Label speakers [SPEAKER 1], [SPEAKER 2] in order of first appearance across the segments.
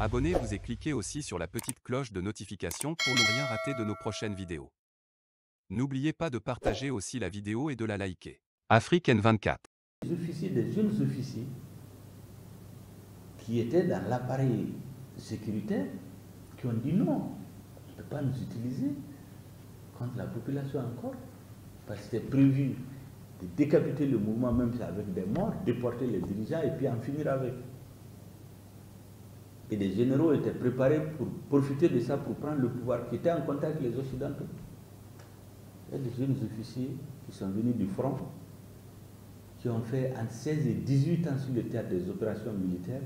[SPEAKER 1] Abonnez-vous et cliquez aussi sur la petite cloche de notification pour ne rien rater de nos prochaines vidéos. N'oubliez pas de partager aussi la vidéo et de la liker. Afrique N24.
[SPEAKER 2] Les officiers, des jeunes officiers qui étaient dans l'appareil sécuritaire, qui ont dit non, on ne peut pas nous utiliser contre la population encore, parce que c'était prévu de décapiter le mouvement même avec des morts, déporter les dirigeants et puis en finir avec. Et les généraux étaient préparés pour profiter de ça pour prendre le pouvoir, qui étaient en contact avec les Occidentaux. Il y a des jeunes officiers qui sont venus du front, qui ont fait entre 16 et 18 ans sur le théâtre des opérations militaires,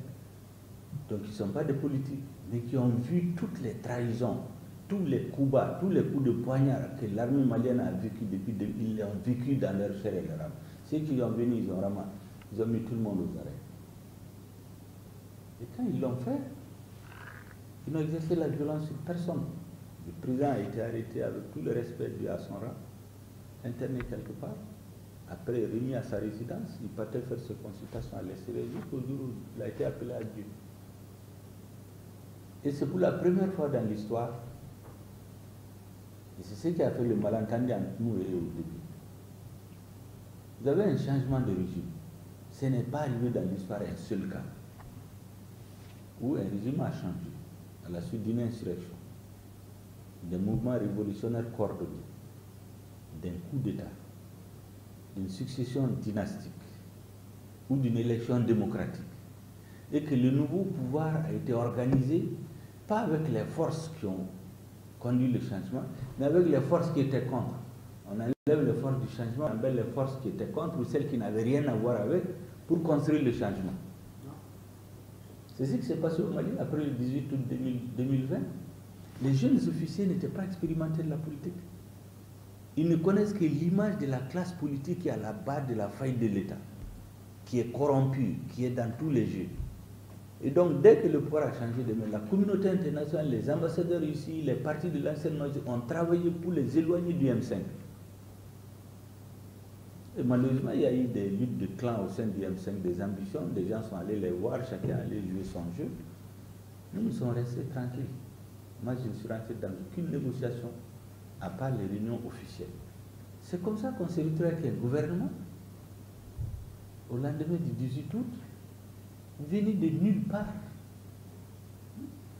[SPEAKER 2] donc ils ne sont pas des politiques, mais qui ont vu toutes les trahisons, tous les coups bas, tous les coups de poignard que l'armée malienne a vécu depuis, ils ont vécu dans leur chair et leur âme. Ceux qui sont venus, ils ont vraiment, ils ont mis tout le monde aux arrêts. Et quand ils l'ont fait, ils n'ont exercé la violence sur personne. Le président a été arrêté avec tout le respect dû à son rang, interné quelque part, après remis à sa résidence, il partait faire ses consultations à l'extérieur jusqu'au jour où il a été appelé à Dieu. Et c'est pour la première fois dans l'histoire, et c'est ce qui a fait le malentendu entre nous et au début. Vous avez un changement de régime. Ce n'est pas arrivé dans l'histoire un seul cas où un régime a changé à la suite d'une insurrection, d'un mouvement révolutionnaire coordonné, d'un coup d'État, d'une succession dynastique ou d'une élection démocratique, et que le nouveau pouvoir a été organisé pas avec les forces qui ont conduit le changement, mais avec les forces qui étaient contre. On enlève les forces du changement, on enlève les forces qui étaient contre ou celles qui n'avaient rien à voir avec pour construire le changement. C'est ce qui s'est passé au Mali après le 18 août 2020. Les jeunes officiers n'étaient pas expérimentés de la politique. Ils ne connaissent que l'image de la classe politique qui est à la base de la faille de l'État, qui est corrompue, qui est dans tous les jeux. Et donc, dès que le pouvoir a changé de main, la communauté internationale, les ambassadeurs ici, les partis de l'ancienne ont travaillé pour les éloigner du M5. Et malheureusement, il y a eu des luttes de clans au sein du M5, des ambitions. Des gens sont allés les voir, chacun allait jouer son jeu. Nous, nous sommes restés tranquilles. Moi, je ne suis rentré dans aucune négociation, à part les réunions officielles. C'est comme ça qu'on s'est retrouvé avec un gouvernement. Au lendemain du 18 août, venu de nulle part.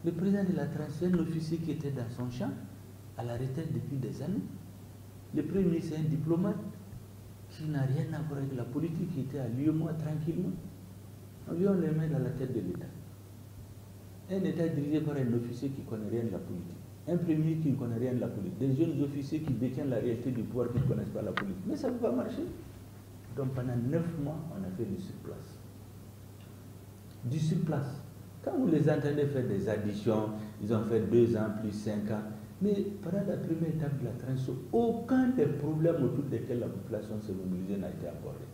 [SPEAKER 2] Le président de la transition, l'officier qui était dans son champ, à la retraite depuis des années. Le premier ministre, un diplomate qui n'a rien à voir avec la politique, qui était à moi tranquillement. Avions les mains dans la tête de l'État. Un État dirigé par un officier qui ne connaît rien de la politique. Un premier qui ne connaît rien de la politique. Des jeunes officiers qui détiennent la réalité du pouvoir qui ne connaissent pas la politique. Mais ça ne peut pas marcher. Donc pendant neuf mois, on a fait du surplace du surplace. Quand vous les entendez faire des additions, ils ont fait deux ans plus cinq ans, mais pendant la première étape de la transition, aucun des problèmes autour desquels la population s'est mobilisée n'a été abordé.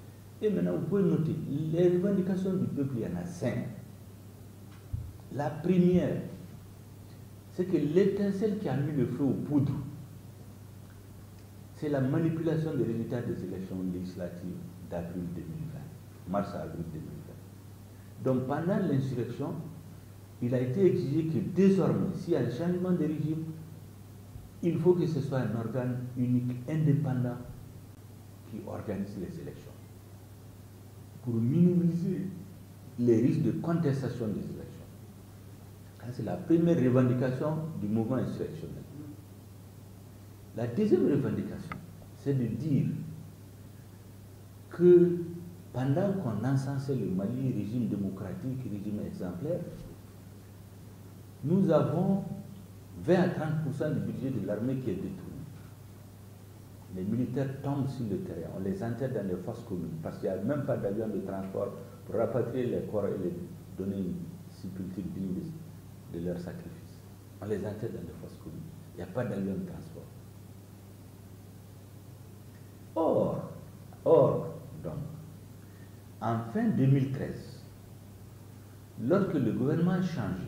[SPEAKER 2] Et maintenant, vous pouvez noter, les revendications du peuple, il y en a cinq. La première, c'est que l'étincelle qui a mis le feu aux poudres, c'est la manipulation des résultats des élections législatives d'avril 2020, mars-avril 2020. Donc pendant l'insurrection, il a été exigé que désormais, s'il y a un changement de régime, il faut que ce soit un organe unique, indépendant, qui organise les élections. Pour minimiser les risques de contestation des élections. C'est la première revendication du mouvement insurrectionnel. La deuxième revendication, c'est de dire que pendant qu'on encensait le Mali, régime démocratique, régime exemplaire, nous avons 20 à 30% du budget de l'armée qui est détourné. Les militaires tombent sur le terrain, on les enterre dans les fosses communes, parce qu'il n'y a même pas d'avion de transport pour rapatrier les corps et les donner une sépulture digne de, leur sacrifice. On les enterre dans les fosses communes. Il n'y a pas d'avion de transport. Or, or, donc, en fin 2013, lorsque le gouvernement a changé,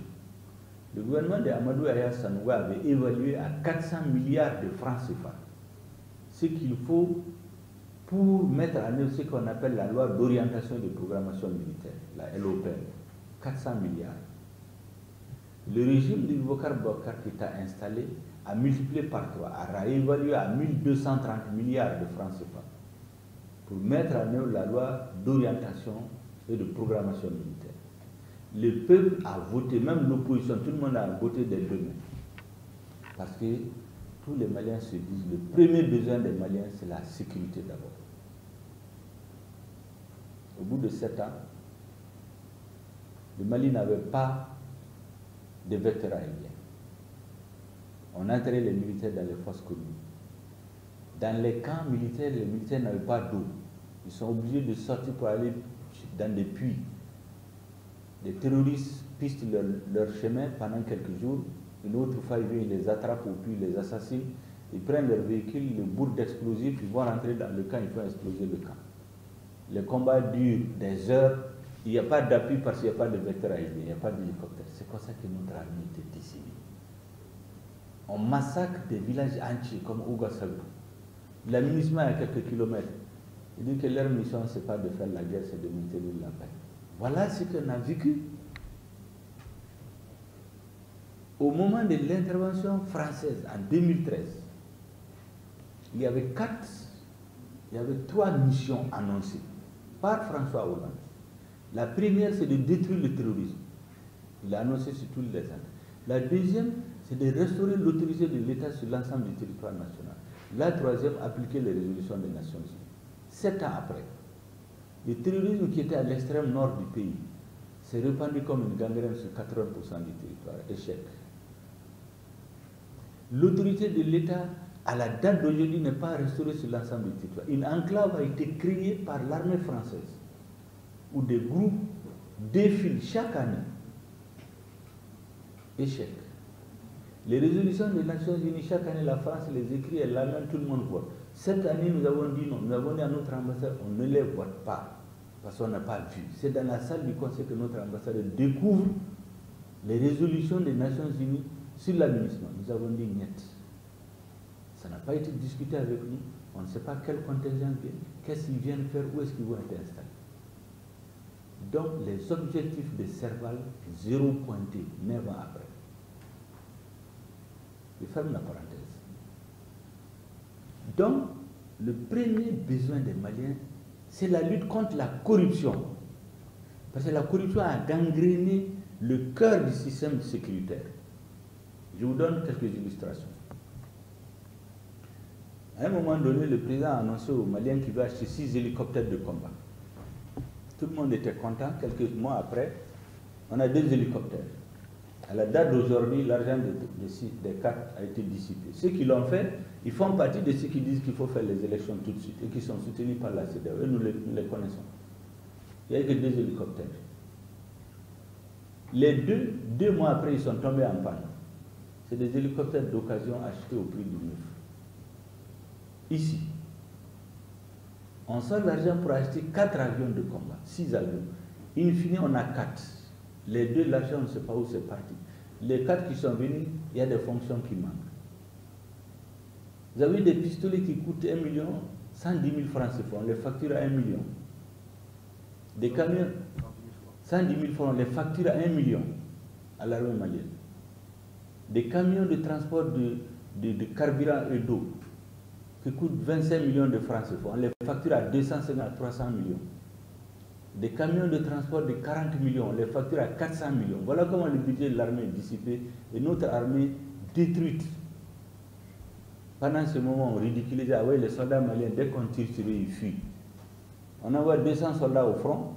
[SPEAKER 2] le gouvernement de Amadou Aya Sanouga avait évalué à 400 milliards de francs CFA ce qu'il faut pour mettre en œuvre ce qu'on appelle la loi d'orientation et de programmation militaire, la LOPM. 400 milliards. Le régime de Bokar Bokar qui t'a installé a multiplié par trois, a réévalué à 1230 milliards de francs CFA pour mettre en œuvre la loi d'orientation et de programmation militaire. Le peuple a voté, même l'opposition, tout le monde a voté des deux mains. Parce que tous les Maliens se disent, le premier besoin des Maliens, c'est la sécurité d'abord. Au bout de sept ans, le Mali n'avait pas de vecteurs aériens. On entrait les militaires dans les forces communes. Dans les camps militaires, les militaires n'avaient pas d'eau. Ils sont obligés de sortir pour aller dans des puits. Les terroristes pistent leur, chemin pendant quelques jours. Une autre ils les attrapent au puits, ils les assassinent. Ils prennent leur véhicule, le bourre d'explosifs, ils vont rentrer dans le camp, ils font exploser le camp. Les combats durent des heures. Il n'y a pas d'appui parce qu'il n'y a pas de vecteur aérien, il n'y a pas d'hélicoptère. C'est comme ça que notre armée était décimée. On massacre des villages entiers comme Ouagassagou. L'aménagement est à quelques kilomètres. Il dit que leur mission, ce n'est pas de faire la guerre, c'est de maintenir la paix. Voilà ce qu'on a vécu. Au moment de l'intervention française en 2013, il y avait quatre, il y avait trois missions annoncées par François Hollande. La première, c'est de détruire le terrorisme. Il a annoncé sur tous les ans. La deuxième, c'est de restaurer l'autorité de l'État sur l'ensemble du territoire national. La troisième, appliquer les résolutions des Nations Unies. Sept ans après, le terrorisme qui était à l'extrême nord du pays s'est répandu comme une gangrène sur 80% du territoire. Échec. L'autorité de l'État, à la date d'aujourd'hui, n'est pas restaurée sur l'ensemble du territoire. Une enclave a été créée par l'armée française, où des groupes défilent chaque année. Échec. Les résolutions des Nations Unies, chaque année, la France les écrit, elle l'amène, tout le monde voit. Cette année, nous avons dit non. Nous avons dit à notre ambassadeur, on ne les vote pas, parce qu'on n'a pas vu. C'est dans la salle du Conseil que notre ambassadeur découvre les résolutions des Nations Unies sur l'administration. Nous avons dit net. Ça n'a pas été discuté avec nous. On ne sait pas quel contingent vient, qu'est-ce qu'ils viennent faire, où est-ce qu'ils vont être installés. Donc, les objectifs de Serval, zéro pointé, neuf ans après. Je ferme la parenthèse. Donc, le premier besoin des Maliens, c'est la lutte contre la corruption. Parce que la corruption a gangréné le cœur du système sécuritaire. Je vous donne quelques illustrations. À un moment donné, le président a annoncé aux Maliens qu'il va acheter six hélicoptères de combat. Tout le monde était content. Quelques mois après, on a deux hélicoptères. À la date d'aujourd'hui, l'argent des cartes a été dissipé. Ceux qui l'ont fait, ils font partie de ceux qui disent qu'il faut faire les élections tout de suite et qui sont soutenus par la CDAO. Et nous les, nous les connaissons. Il n'y a que deux hélicoptères. Les deux, deux mois après, ils sont tombés en panne. C'est des hélicoptères d'occasion achetés au prix du neuf. Ici, on sort l'argent pour acheter quatre avions de combat, six avions. In fine, on a quatre. Les deux, l'argent, on ne sait pas où c'est parti. Les quatre qui sont venus, il y a des fonctions qui manquent. Vous avez des pistolets qui coûtent 1 million, 110 000 francs CFA, on les facture à 1 million. Des camions, 110 000 francs, on les facture à 1 million à l'armée malienne. Des camions de transport de, carburant et d'eau qui coûtent 25 millions de francs CFA, on les facture à 250 à 300 millions. Des camions de transport de 40 millions, on les facture à 400 millions. Voilà comment le budget de l'armée est dissipé et notre armée détruite. Pendant ce moment, on ridiculisait, ah oui, les soldats maliens, dès qu'on tire sur eux, ils fuient. On envoie 200 soldats au front,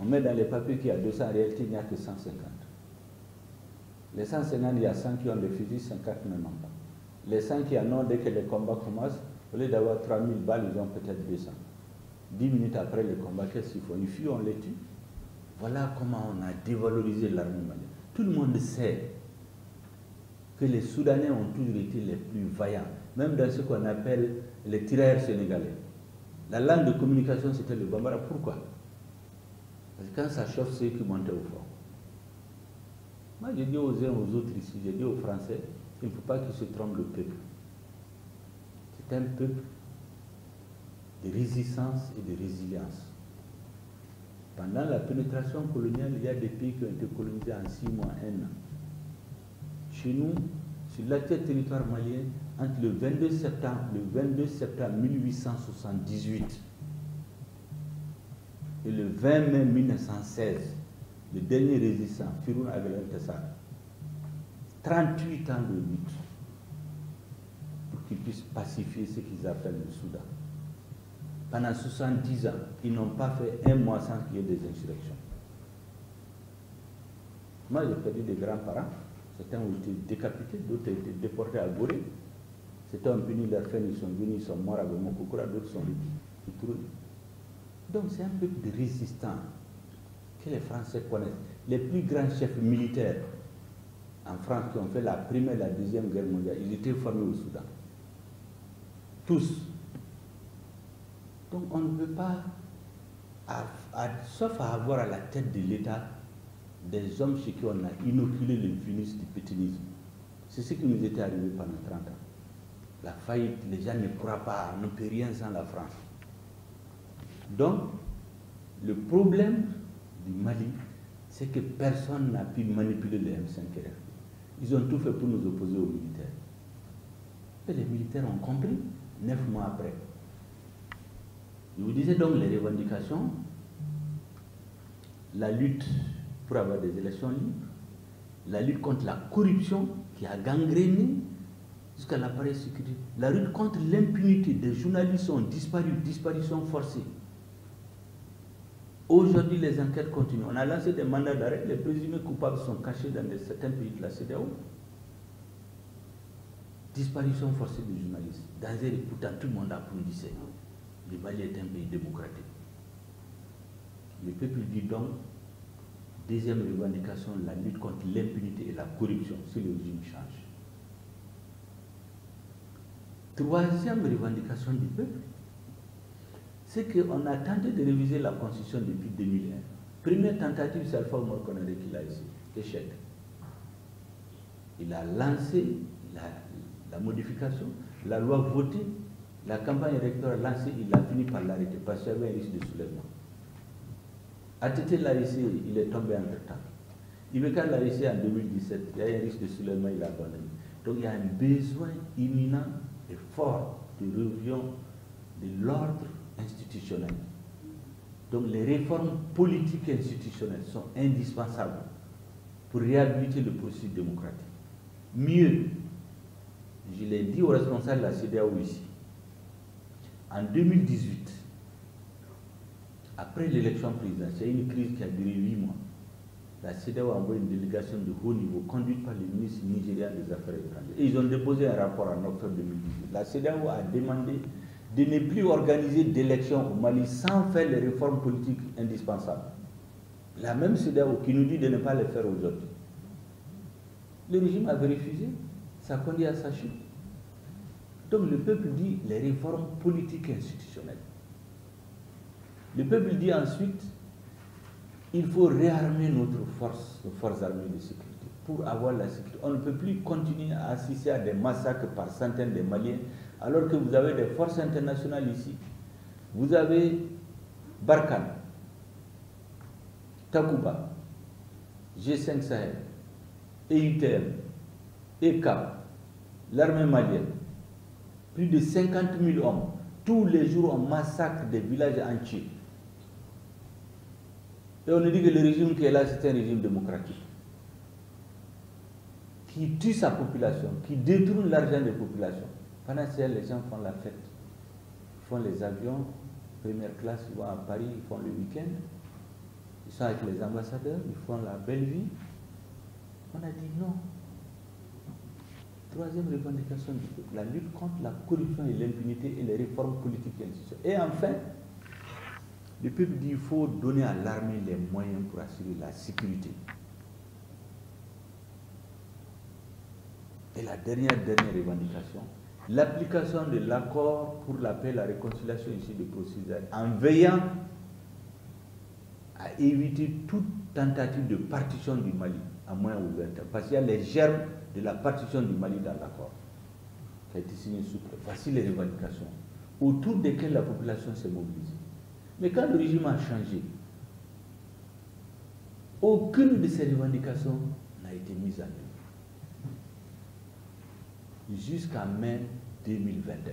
[SPEAKER 2] on met dans les papiers qu'il y a 200, en réalité, il n'y a que 150. Les 150, il y a 100 qui ont des fusils, 50 n'en ont pas. Les 100 qui en ont, dès que les combats commencent, au lieu d'avoir 3000 balles, ils ont peut-être 200. 10 minutes après le combat, qu'est-ce qu'il faut Ils fuient, on les tue. Voilà comment on a dévalorisé l'armée malienne. Tout le monde sait que les Soudanais ont toujours été les plus vaillants, même dans ce qu'on appelle les tirailleurs sénégalais. La langue de communication, c'était le bambara. Pourquoi? Parce que quand ça chauffe, c'est eux qui montaient au front. Moi, j'ai dit aux uns aux autres ici, j'ai dit aux Français, il ne faut pas qu'ils se trompent le peuple. C'est un peuple de résistance et de résilience. Pendant la pénétration coloniale, il y a des pays qui ont été colonisés en six mois, un an. Chez nous, sur l'actuel territoire malien, entre le 22 septembre, le 22 septembre 1878 et le 20 mai 1916, le dernier résistant, Firoun Aguilar Tessar, 38 ans de lutte pour qu'ils puissent pacifier ce qu'ils appellent le Soudan. Pendant 70 ans, ils n'ont pas fait un mois sans qu'il y ait des insurrections. Moi, j'ai perdu des grands-parents. Certains ont été décapités, d'autres ont été déportés à Gorée. C'était un puni leur fin, ils sont venus, ils sont morts à Gomokokura, d'autres sont retrouvés. Donc c'est un peuple de résistants que les Français connaissent. Les plus grands chefs militaires en France qui ont fait la première et la deuxième guerre mondiale, ils étaient formés au Soudan. Tous. Donc on ne peut pas, sauf à avoir à la tête de l'État des hommes chez qui on a inoculé le virus du pétinisme. C'est ce qui nous était arrivé pendant 30 ans la faillite, les gens ne croient pas, on ne peut rien sans la France. Donc, le problème du Mali, c'est que personne n'a pu manipuler les M5 RFP. Ils ont tout fait pour nous opposer aux militaires. Et les militaires ont compris, neuf mois après. Je vous disais donc les revendications, la lutte pour avoir des élections libres, la lutte contre la corruption qui a gangréné jusqu'à l'appareil sécurité. La lutte contre l'impunité des journalistes ont disparu, disparition forcée. Aujourd'hui, les enquêtes continuent. On a lancé des mandats d'arrêt. Les présumés coupables sont cachés dans certains pays de la CDAO. Disparition forcée des journalistes. Dans un pourtant, tout le monde applaudissait. Le Mali est un pays démocratique. Le peuple dit donc, deuxième revendication, la lutte contre l'impunité et la corruption, si le régime change. Troisième revendication du peuple, c'est qu'on a tenté de réviser la constitution depuis 2001. Première tentative, c'est Alpha Omar Konaré qui l'a ici, échec. Il a lancé la, modification, la loi votée, la campagne électorale lancée, il a fini par l'arrêter parce qu'il y avait un risque de soulèvement. Tété Larissé, il est tombé entre-temps. Ibeka Larissé en 2017, il y a un risque de soulèvement, il a abandonné. Donc il y a un besoin imminent fort de révision de l'ordre institutionnel. Donc les réformes politiques et institutionnelles sont indispensables pour réhabiliter le processus démocratique. Mieux, je l'ai dit aux responsables de la CDAO ici, en 2018, après l'élection présidentielle, une crise qui a duré huit mois, la CEDEAO a envoyé une délégation de haut niveau conduite par le ministre nigérien des Affaires étrangères. Et ils ont déposé un rapport en octobre 2018. La CEDEAO a demandé de ne plus organiser d'élections au Mali sans faire les réformes politiques indispensables. La même CEDEAO qui nous dit de ne pas les faire aujourd'hui. Le régime avait refusé, ça conduit à sa chute. Donc le peuple dit les réformes politiques et institutionnelles. Le peuple dit ensuite il faut réarmer notre force, nos forces armées de sécurité pour avoir la sécurité. On ne peut plus continuer à assister à des massacres par centaines de Maliens alors que vous avez des forces internationales ici. Vous avez Barkhane, Takuba, G5 Sahel, EITM, ECAP, l'armée malienne. Plus de 50 000 hommes. Tous les jours, on massacre des villages entiers. Et on nous dit que le régime qui est là, c'est un régime démocratique. Qui tue sa population, qui détourne l'argent des populations. Pendant ce les gens font la fête. Ils font les avions, première classe, ils vont à Paris, ils font le week-end. Ils sont avec les ambassadeurs, ils font la belle vie. On a dit non. Troisième revendication du peuple, la lutte contre la corruption et l'impunité et les réformes politiques et institutionnelles. Et enfin, le peuple dit qu'il faut donner à l'armée les moyens pour assurer la sécurité. Et la dernière, dernière revendication, l'application de l'accord pour la paix et la réconciliation ici de procédure en veillant à éviter toute tentative de partition du Mali à moins ouvert. Parce qu'il y a les germes de la partition du Mali dans l'accord qui a été signé sous Voici les revendications autour desquelles la population s'est mobilisée. Mais quand le régime a changé, Aucune de ces revendications n'a été mise en œuvre. Jusqu'à mai 2021.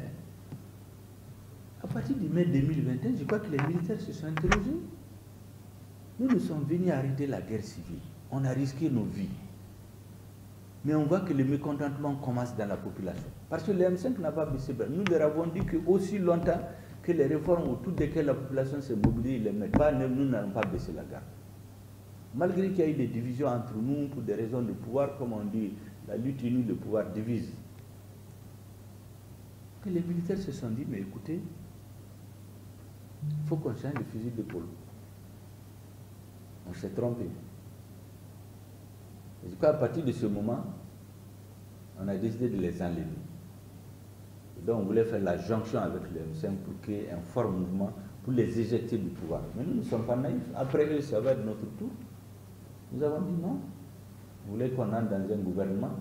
[SPEAKER 2] À partir de mai 2021, je crois que les militaires se sont interrogés. Nous nous sommes venus arrêter la guerre civile. On a risqué nos vies. Mais on voit que le mécontentement commence dans la population. Parce que le M5 n'a pas baissé. Nous leur avons dit que aussi longtemps que les réformes autour desquelles la population s'est mobilisée, ils les mettent pas, nous n'allons pas baisser la garde. Malgré qu'il y ait des divisions entre nous pour des raisons de pouvoir, comme on dit, la lutte unie, le pouvoir divise. Que les militaires se sont dit, mais écoutez, il faut qu'on change de fusil d'épaule. On s'est trompé. Et je à partir de ce moment, on a décidé de les enlever. Donc on voulait faire la jonction avec les M5 pour créer un fort mouvement pour les éjecter du pouvoir. Mais nous ne sommes pas naïfs. Après eux, ça va être notre tour. Nous avons dit non. Vous voulez qu'on entre dans un gouvernement?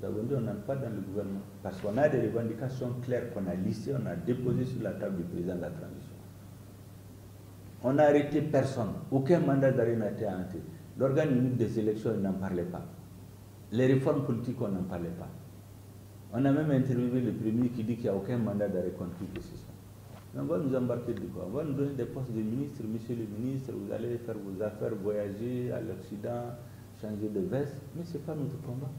[SPEAKER 2] Nous avons dit on n'entre pas dans le gouvernement. Parce qu'on a des revendications claires qu'on a listées, on a déposées sur la table du président de la transition. On n'a arrêté personne. Aucun mandat d'arrêt n'a été arrêté. L'organe unique des élections, il n'en parlait pas. Les réformes politiques, on n'en parlait pas. On a même interviewé le premier qui dit qu'il n'y a aucun mandat d'arrêt contre que ce soit. on va nous embarquer de quoi On va nous donner des postes de ministre, monsieur le ministre, vous allez faire vos affaires, voyager à l'Occident, changer de veste, mais ce n'est pas notre combat.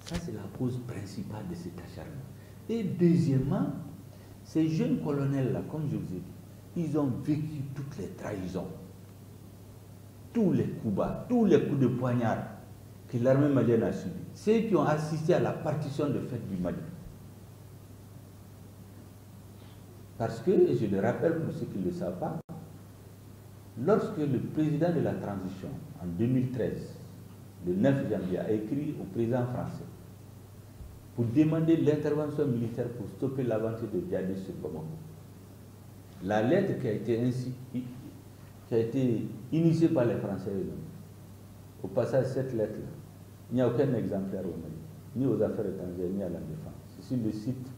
[SPEAKER 2] Ça, c'est la cause principale de cet acharnement. Et deuxièmement, ces jeunes colonels-là, comme je vous ai dit, ils ont vécu toutes les trahisons, tous les coups bas, tous les coups de poignard que l'armée malienne a subis. Ceux qui ont assisté à la partition de fête du Mali. Parce que, et je le rappelle pour ceux qui ne le savent pas, lorsque le président de la transition, en 2013, le 9 janvier, a écrit au président français pour demander l'intervention militaire pour stopper l'aventure de Diadé sur Bamako. La lettre qui a été, ainsi, qui a été initiée par les Français au passage, cette lettre-là, il n'y a aucun exemplaire au Mali, ni aux affaires étrangères, ni à la défense. C'est sur le site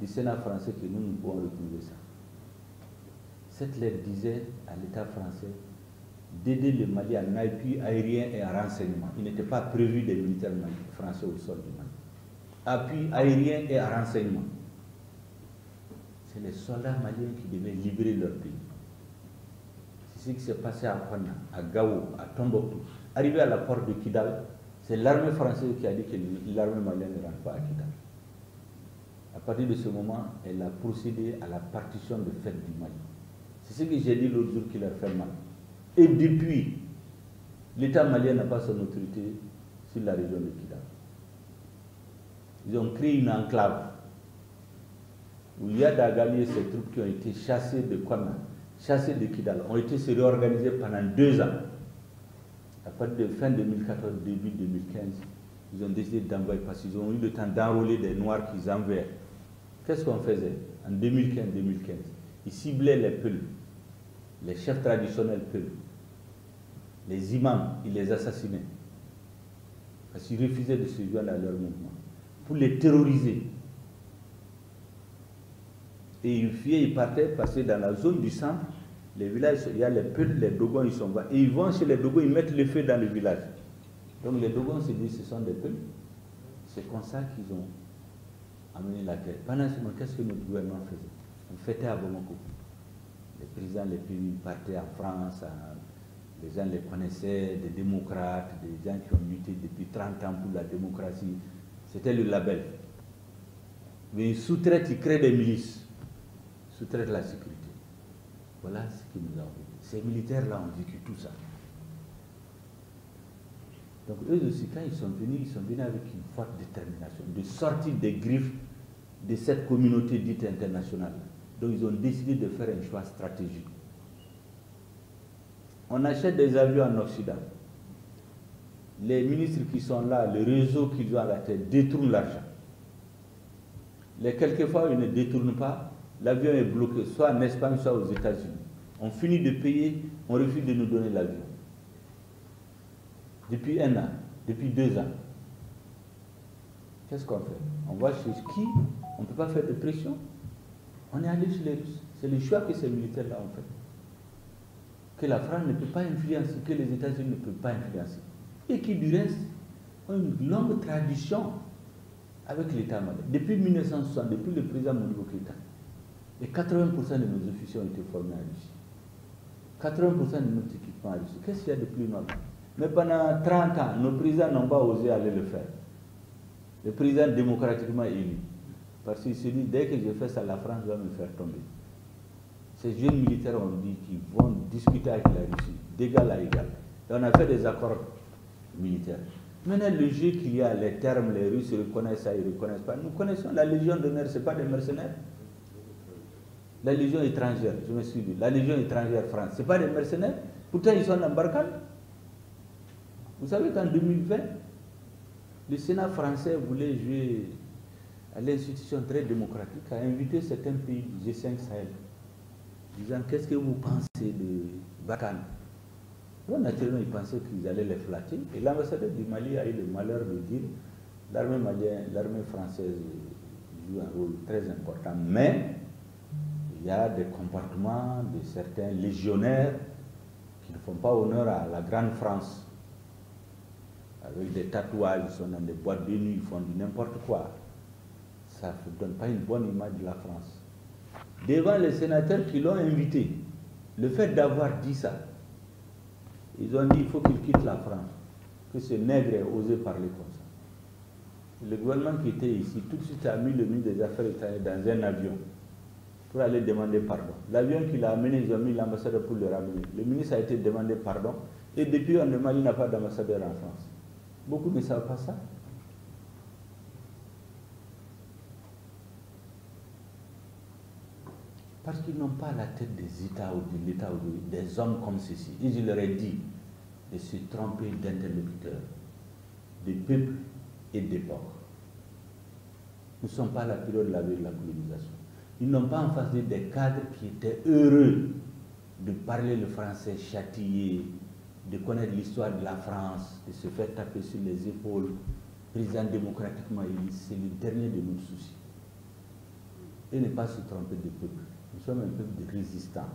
[SPEAKER 2] du Sénat français que nous, nous pouvons retrouver ça. Cette lettre disait à l'État français d'aider le Mali en appui aérien et en renseignement. Il n'était pas prévu des militaires français au sol du Mali appui aérien et renseignement. C'est les soldats maliens qui devaient libérer leur pays. C'est ce qui s'est passé à Kona, à Gao, à Tombouctou. Arrivé à la porte de Kidal, c'est l'armée française qui a dit que l'armée malienne ne rentre pas à Kidal. À partir de ce moment, elle a procédé à la partition de fait du Mali. C'est ce que j'ai dit l'autre jour qui leur fait mal. Et depuis, l'État malien n'a pas son autorité sur la région de Kidal ils ont créé une enclave où il y a d'Agalier ces troupes qui ont été chassées de Kona, chassées de Kidal, ont été se réorganisées pendant deux ans. À partir de fin 2014, début 2015, ils ont décidé d'envoyer parce qu'ils ont eu le temps d'enrôler des Noirs qu'ils envoyaient. Qu'est-ce qu'on faisait en 2015-2015 Ils ciblaient les Peuls, les chefs traditionnels Peuls, les imams, ils les assassinaient parce qu'ils refusaient de se joindre à leur mouvement pour les terroriser. Et ils fuyaient, ils partaient parce que dans la zone du centre, les villages, il y a les Peuls, les Dogons, ils sont là. Et ils vont chez les Dogons, ils mettent le feu dans le village. Donc les Dogons se disent, ce sont des Peuls. C'est comme ça qu'ils ont amené la guerre. Pendant ce moment, qu'est-ce que notre gouvernement faisait? On fêtait à Bamako. Les présidents, les pays partaient en France, les gens les connaissaient, des démocrates, des gens qui ont lutté depuis 30 ans pour la démocratie, c'était le label. Mais ils sous-traitent, ils créent des milices. Sous-traitent la sécurité. Voilà ce qui nous a vécu. Ces militaires-là ont vécu tout ça. Donc eux aussi, quand ils sont venus, ils sont venus avec une forte détermination de sortir des griffes de cette communauté dite internationale. Donc ils ont décidé de faire un choix stratégique. On achète des avions en Occident les ministres qui sont là, le réseau qu'ils ont à la tête, détournent l'argent. Les quelquefois, ils ne détournent pas, l'avion est bloqué, soit en Espagne, soit aux États-Unis. On finit de payer, on refuse de nous donner l'avion. Depuis un an, depuis deux ans. Qu'est-ce qu'on fait? On va chez qui On ne peut pas faire de pression. On est allé chez les Russes. C'est le choix que ces militaires-là ont fait. que la France ne peut pas influencer, que les États-Unis ne peuvent pas influencer. Et qui, du reste, ont une longue tradition avec l'État malien. Depuis 1960, depuis le président Modibo et 80% de nos officiers ont été formés en Russie. 80% de notre équipement en Russie. Qu'est-ce qu'il y a de plus normal Mais pendant 30 ans, nos présidents n'ont pas osé aller le faire. Le président démocratiquement élu. Parce qu'il se dit, dès que je fais ça, la France va me faire tomber. Ces jeunes militaires ont dit qu'ils vont discuter avec la Russie, d'égal à égal. Et on a fait des accords militaires. Maintenant, le jeu qu'il y a, les termes, les Russes reconnaissent ça, ils ne reconnaissent pas. Nous connaissons la Légion d'honneur, ce n'est pas des mercenaires. La Légion étrangère, je me suis dit, la Légion étrangère France, ce pas des mercenaires. Pourtant, ils sont en embarqués. Vous savez qu'en 2020, le Sénat français voulait jouer à l'institution très démocratique, a invité certains pays du G5 Sahel, disant qu'est-ce que vous pensez de Bakan naturellement, ils pensaient qu'ils allaient les flatter. Et l'ambassadeur du Mali a eu le malheur de dire l'armée l'armée française joue un rôle très important, mais il y a des comportements de certains légionnaires qui ne font pas honneur à la grande France. Avec des tatouages, ils sont dans des boîtes de nuit, ils font du n'importe quoi. Ça ne donne pas une bonne image de la France. Devant les sénateurs qui l'ont invité, le fait d'avoir dit ça, ils ont dit qu'il faut qu'il quitte la France, que ce nègre ait osé parler comme ça. Le gouvernement qui était ici, tout de suite a mis le ministre des Affaires étrangères dans un avion pour aller demander pardon. L'avion qu'il a amené, ils ont mis l'ambassadeur pour le ramener. Le ministre a été demandé pardon et depuis, on Mali n'a pas d'ambassadeur en France. Beaucoup ne savent pas ça. Parce qu'ils n'ont pas la tête des États ou de l'État ou des hommes comme ceci. Et je leur ai dit de se tromper d'interlocuteurs, des peuples et d'époques. Nous ne sommes pas à la période de la, de la colonisation. Ils n'ont pas en face des cadres qui étaient heureux de parler le français châtié, de connaître l'histoire de la France, de se faire taper sur les épaules, président démocratiquement élu, c'est le dernier de nos soucis. Et ne pas se tromper de peuple. Nous sommes un peuple de résistants.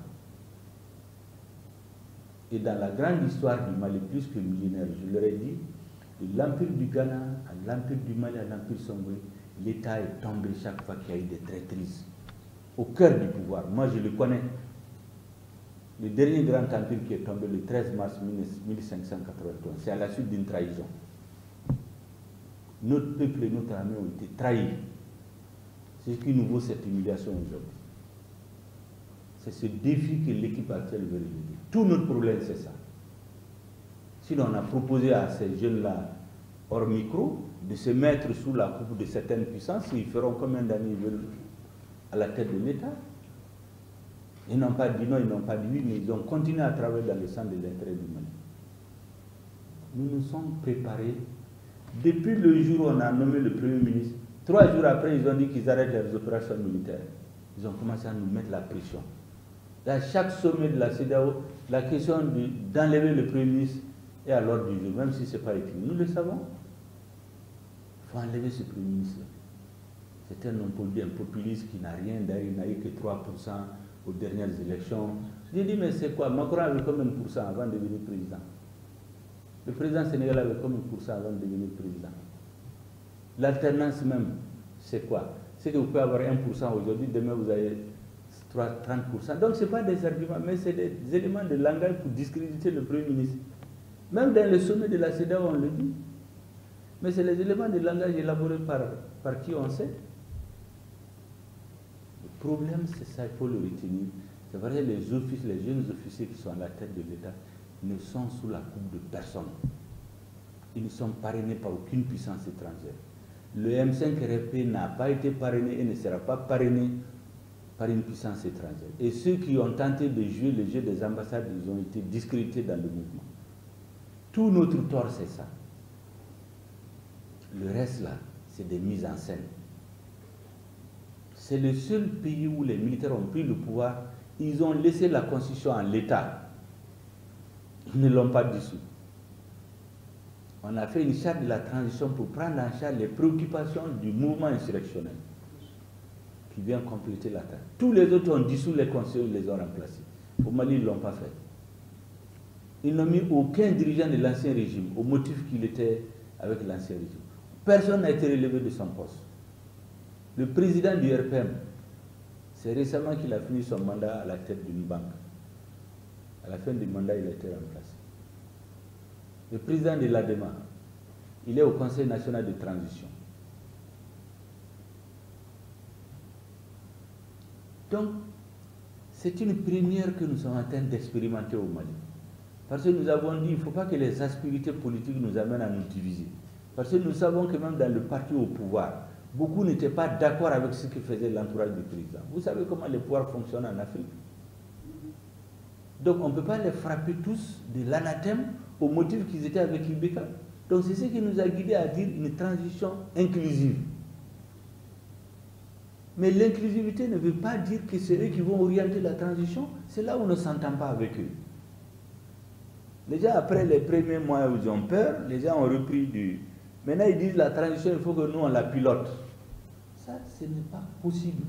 [SPEAKER 2] Et dans la grande histoire du Mali, plus que millénaire, je leur ai dit, de l'Empire du Ghana à l'Empire du Mali, à l'Empire Songwe, l'État est tombé chaque fois qu'il y a eu des traîtrises. Au cœur du pouvoir. Moi, je le connais. Le dernier grand empire qui est tombé le 13 mars 1583, c'est à la suite d'une trahison. Notre peuple et notre armée ont été trahis. C'est ce qui nous vaut cette humiliation aujourd'hui. C'est ce défi que l'équipe actuelle veut relever. Tout notre problème, c'est ça. Sinon, on a proposé à ces jeunes-là, hors micro, de se mettre sous la coupe de certaines puissances, ils feront combien d'années ils veulent? À la tête de l'État. Ils n'ont pas dit non, ils n'ont pas dit oui, mais ils ont continué à travailler dans le centre de l'intérêt du Mali. Nous nous sommes préparés. Depuis le jour où on a nommé le Premier ministre, trois jours après, ils ont dit qu'ils arrêtent leurs opérations militaires. Ils ont commencé à nous mettre la pression. Dans chaque sommet de la CEDAO, la question d'enlever le Premier ministre est à l'ordre du jour, même si ce n'est pas écrit. Nous le savons. Il faut enlever ce Premier ministre. C'est un homme un populiste qui n'a rien il n'a eu que 3% aux dernières élections. J'ai dit, mais c'est quoi? Macron avait combien de pourcents avant de devenir président? Le président sénégalais avait combien de pourcents avant de devenir président? L'alternance même, c'est quoi? C'est que vous pouvez avoir 1% aujourd'hui, demain vous avez 30%. Donc ce n'est pas des arguments, mais c'est des éléments de langage pour discréditer le Premier ministre. Même dans le sommet de la CEDAW, on le dit. Mais c'est les éléments de langage élaborés par, par qui on sait? Problème, c'est ça, il faut le retenir. C'est vrai, les officiers, les jeunes officiers qui sont à la tête de l'État ne sont sous la coupe de personne. Ils ne sont parrainés par aucune puissance étrangère. Le M5RP n'a pas été parrainé et ne sera pas parrainé par une puissance étrangère. Et ceux qui ont tenté de jouer le jeu des ambassades, ils ont été discrédités dans le mouvement. Tout notre tort, c'est ça. Le reste, là, c'est des mises en scène. C'est le seul pays où les militaires ont pris le pouvoir. Ils ont laissé la constitution en l'état. Ils ne l'ont pas dissous. On a fait une charte de la transition pour prendre en charge les préoccupations du mouvement insurrectionnel qui vient compléter l'attaque. Tous les autres ont dissous les conseils, les ont remplacés. Au Mali, ils ne l'ont pas fait. Ils n'ont mis aucun dirigeant de l'ancien régime au motif qu'il était avec l'ancien régime. Personne n'a été relevé de son poste. Le président du RPM, c'est récemment qu'il a fini son mandat à la tête d'une banque. À la fin du mandat, il a été remplacé. Le président de l'ADEMA, il est au Conseil national de transition. Donc, c'est une première que nous sommes en train d'expérimenter au Mali. Parce que nous avons dit qu'il ne faut pas que les aspérités politiques nous amènent à nous diviser. Parce que nous savons que même dans le parti au pouvoir, beaucoup n'étaient pas d'accord avec ce que faisait l'entourage du président. Vous savez comment le pouvoir fonctionne en Afrique Donc on ne peut pas les frapper tous de l'anathème au motif qu'ils étaient avec Ibeka. Donc c'est ce qui nous a guidés à dire une transition inclusive. Mais l'inclusivité ne veut pas dire que c'est eux qui vont orienter la transition. C'est là où on ne s'entend pas avec eux. Les gens, après les premiers mois ils ont peur, les gens ont repris du... Maintenant, ils disent la transition, il faut que nous, on la pilote. Ça, ce n'est pas possible.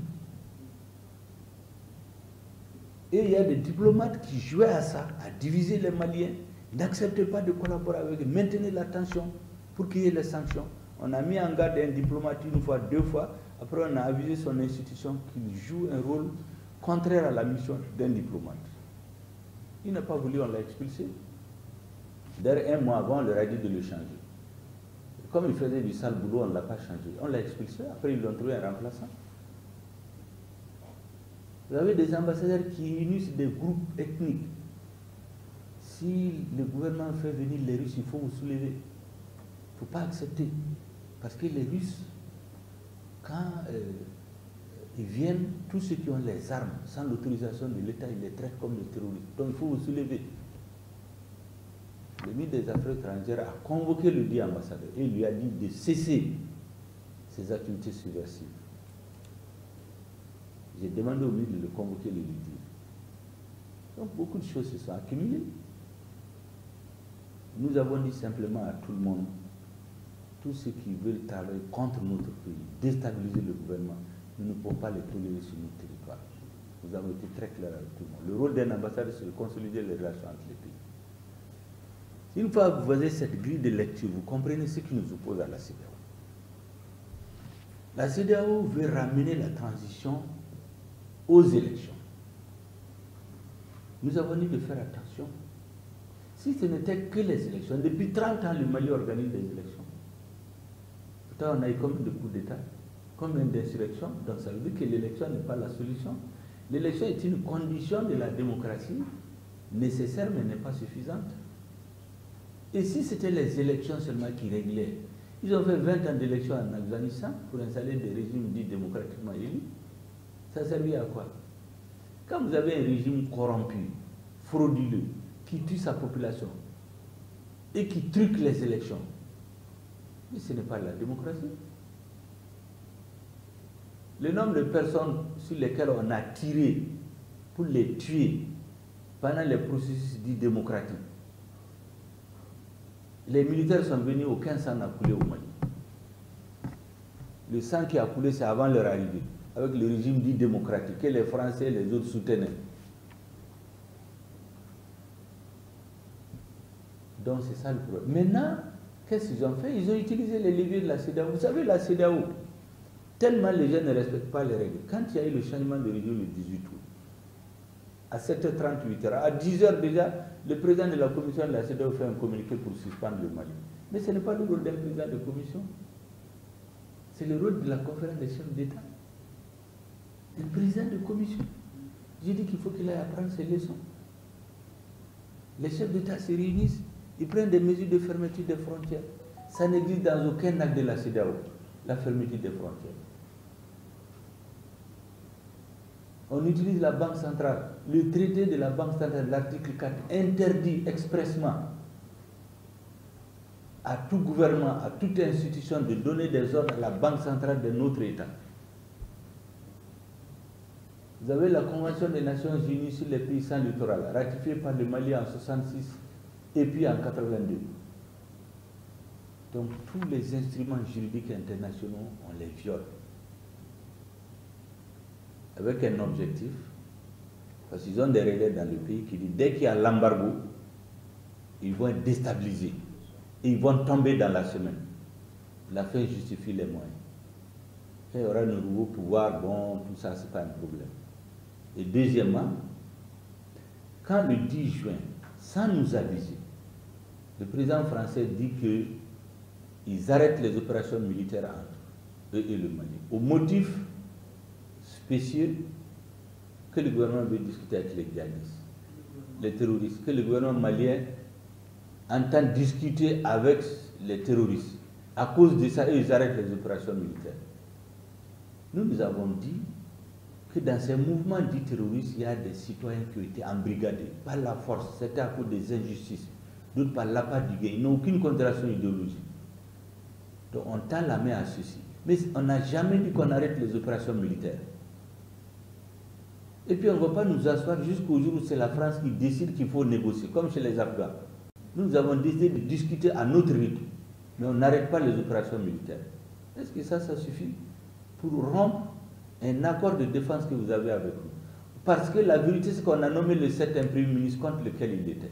[SPEAKER 2] Et il y a des diplomates qui jouaient à ça, à diviser les Maliens, n'acceptaient pas de collaborer avec eux, maintenez la tension pour qu'il y ait les sanctions. On a mis en garde un diplomate une fois, deux fois, après on a avisé son institution qu'il joue un rôle contraire à la mission d'un diplomate. Il n'a pas voulu, on l'a expulsé. D'ailleurs, un mois avant, on leur a dit de le changer. Comme il faisait du sale boulot, on ne l'a pas changé. On l'a expulsé, après ils l'ont trouvé un remplaçant. Vous avez des ambassadeurs qui unissent des groupes ethniques. Si le gouvernement fait venir les Russes, il faut vous soulever. Il ne faut pas accepter. Parce que les Russes, quand euh, ils viennent, tous ceux qui ont les armes, sans l'autorisation de l'État, ils les traitent comme des terroristes. Donc il faut vous soulever. Le ministre des Affaires étrangères a convoqué le dit ambassadeur et lui a dit de cesser ses activités subversives. J'ai demandé au ministre de le convoquer et de lui dire. Donc beaucoup de choses se sont accumulées. Nous avons dit simplement à tout le monde, tous ceux qui veulent travailler contre notre pays, déstabiliser le gouvernement, nous ne pouvons pas les tolérer sur notre territoire. Nous avons été très clairs avec tout le monde. Le rôle d'un ambassadeur, c'est de consolider les relations entre les pays. Une fois que vous voyez cette grille de lecture, vous comprenez ce qui nous oppose à la CEDEAO. La CEDEAO veut ramener la transition aux élections. Nous avons dit de faire attention. Si ce n'était que les élections, depuis 30 ans, le Mali organise des élections. Pourtant, on a eu combien de coups d'État Combien d'insurrections Donc ça veut dire que l'élection n'est pas la solution. L'élection est une condition de la démocratie nécessaire mais n'est pas suffisante. Et si c'était les élections seulement qui réglaient, ils ont fait 20 ans d'élections en Afghanistan pour installer des régimes dits démocratiquement élus. Ça servait à quoi? Quand vous avez un régime corrompu, frauduleux, qui tue sa population et qui truque les élections, mais ce n'est pas la démocratie. Le nombre de personnes sur lesquelles on a tiré pour les tuer pendant les processus dits démocratiques, les militaires sont venus, aucun sang n'a coulé au Mali. Le sang qui a coulé, c'est avant leur arrivée, avec le régime dit démocratique, que les Français et les autres soutenaient. Donc c'est ça le problème. Maintenant, qu'est-ce qu'ils ont fait? Ils ont utilisé les leviers de la CEDAO. Vous savez, la CEDAO, tellement les gens ne respectent pas les règles. Quand il y a eu le changement de régime le 18 août, à 7h38, à 10h déjà, le président de la commission de la CEDEAO fait un communiqué pour suspendre le Mali. Mais ce n'est pas le rôle d'un président de commission. C'est le rôle de la conférence des chefs d'État. Le président de commission. J'ai dit qu'il faut qu'il aille apprendre ses leçons. Les chefs d'État se réunissent, ils prennent des mesures de fermeture des frontières. Ça n'existe dans aucun acte de la CEDEAO, la fermeture des frontières. On utilise la Banque centrale. Le traité de la Banque centrale, l'article 4, interdit expressement à tout gouvernement, à toute institution de donner des ordres à la Banque centrale de notre État. Vous avez la Convention des Nations Unies sur les pays sans littoral, ratifiée par le Mali en 66 et puis en 82. Donc tous les instruments juridiques internationaux, on les viole avec un objectif, parce qu'ils ont des règles dans le pays qui dit dès qu'il y a l'embargo, ils vont être déstabilisés. Et ils vont tomber dans la semaine. La fin justifie les moyens. Quand il y aura un nouveau pouvoir, bon, tout ça, ce n'est pas un problème. Et deuxièmement, quand le 10 juin, sans nous aviser, le président français dit qu'ils arrêtent les opérations militaires entre eux et le Mali, au motif que le gouvernement veut discuter avec les djihadistes, les terroristes, que le gouvernement malien entend discuter avec les terroristes. À cause de ça, ils arrêtent les opérations militaires. Nous, nous avons dit que dans ces mouvements dits terroristes, il y a des citoyens qui ont été embrigadés par la force. C'était à cause des injustices, d'autres par l'appât du gain. Ils n'ont aucune considération idéologique. Donc on tend la main à ceci. Mais on n'a jamais dit qu'on arrête les opérations militaires. Et puis on ne va pas nous asseoir jusqu'au jour où c'est la France qui décide qu'il faut négocier, comme chez les Afghans. Nous avons décidé de discuter à notre rythme, mais on n'arrête pas les opérations militaires. Est-ce que ça, ça suffit pour rompre un accord de défense que vous avez avec nous? Parce que la vérité, c'est qu'on a nommé le 7 Premier ministre contre lequel il était.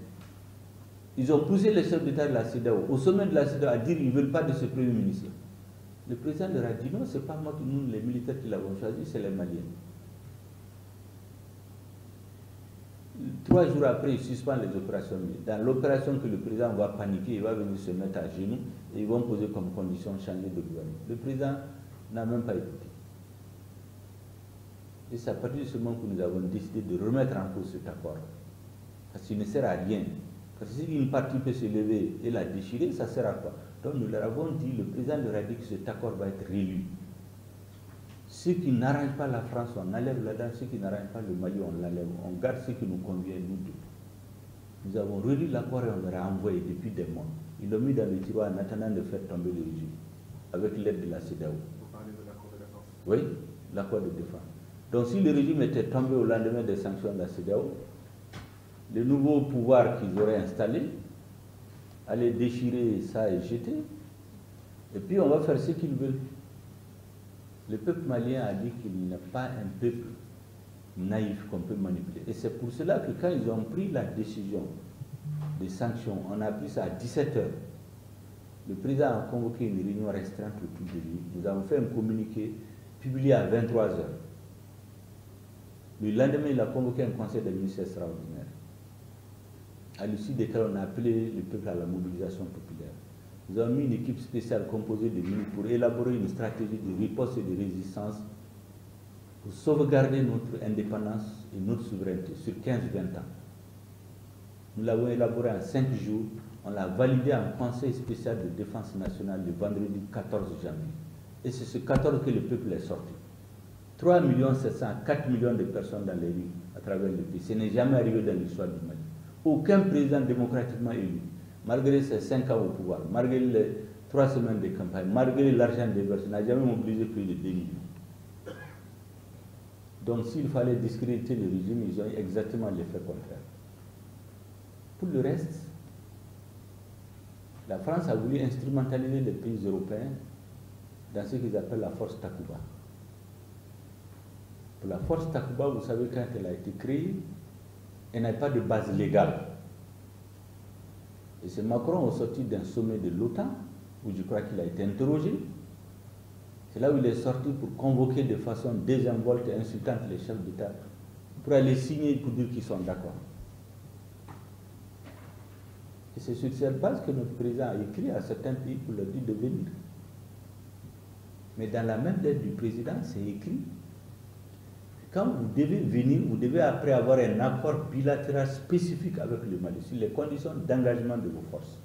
[SPEAKER 2] Ils ont poussé le chef d'État de la CEDAO, au sommet de la CEDAO, à dire qu'ils ne veulent pas de ce Premier ministre. Le président leur a dit non, ce n'est pas moi, nous, les militaires qui l'avons choisi, c'est les Maliens. Trois jours après, ils suspendent les opérations. Dans l'opération que le président va paniquer, il va venir se mettre à genoux et ils vont poser comme condition changer de gouvernement. Le président n'a même pas écouté. Et c'est à partir de ce moment que nous avons décidé de remettre en cause cet accord. Parce qu'il ne sert à rien. Parce que si une partie peut se lever et la déchirer, ça sert à quoi? Donc nous leur avons dit, le président leur a dit que cet accord va être réélu. Ceux qui n'arrangent pas la France, on enlève là-dedans. Ceux qui n'arrangent pas le Mali, on l'enlève. On garde ce qui nous convient, nous deux. Nous avons relu l'accord et on leur a envoyé depuis des mois. Ils l'ont mis dans le tiroir en attendant de faire tomber le régime, avec l'aide de la CEDAO.
[SPEAKER 3] Vous parlez de l'accord de défense
[SPEAKER 2] Oui, l'accord de défense. Donc si le régime était tombé au lendemain des sanctions de la CEDAO, le nouveau pouvoir qu'ils auraient installé allait déchirer ça et jeter. Et puis on va faire ce qu'ils veulent. Le peuple malien a dit qu'il n'est pas un peuple naïf qu'on peut manipuler. Et c'est pour cela que quand ils ont pris la décision des sanctions, on a pris ça à 17 heures. Le président a convoqué une réunion restreinte autour de lui. Nous avons fait un communiqué publié à 23 heures. Le lendemain, il a convoqué un conseil de ministres extraordinaire, à l'issue desquels on a appelé le peuple à la mobilisation populaire. Nous avons mis une équipe spéciale composée de ministres pour élaborer une stratégie de riposte et de résistance pour sauvegarder notre indépendance et notre souveraineté sur 15-20 ans. Nous l'avons élaboré en 5 jours. On l'a validé en Conseil spécial de défense nationale le vendredi 14 janvier. Et c'est ce 14 que le peuple est sorti. 3 700 4 millions de personnes dans les rues à travers le pays. Ce n'est jamais arrivé dans l'histoire du Mali. Aucun président démocratiquement élu, malgré ses 5 ans au pouvoir, malgré les 3 semaines de campagne, malgré l'argent déversé, n'a jamais mobilisé plus de 2 millions. Donc s'il fallait discréditer le régime, ils ont exactement l'effet contraire. Pour le reste, la France a voulu instrumentaliser les pays européens dans ce qu'ils appellent la force Takuba. Pour la force Takuba, vous savez, quand elle a été créée, elle n'a pas de base légale. Et c'est Macron au sorti d'un sommet de l'OTAN, où je crois qu'il a été interrogé. C'est là où il est sorti pour convoquer de façon désinvolte et insultante les chefs d'État, pour aller signer pour dire qu'ils sont d'accord. Et c'est sur cette base que notre président a écrit à certains pays pour leur dire de venir. Mais dans la même lettre du président, c'est écrit quand vous devez venir, vous devez après avoir un accord bilatéral spécifique avec le Mali sur les conditions d'engagement de vos forces.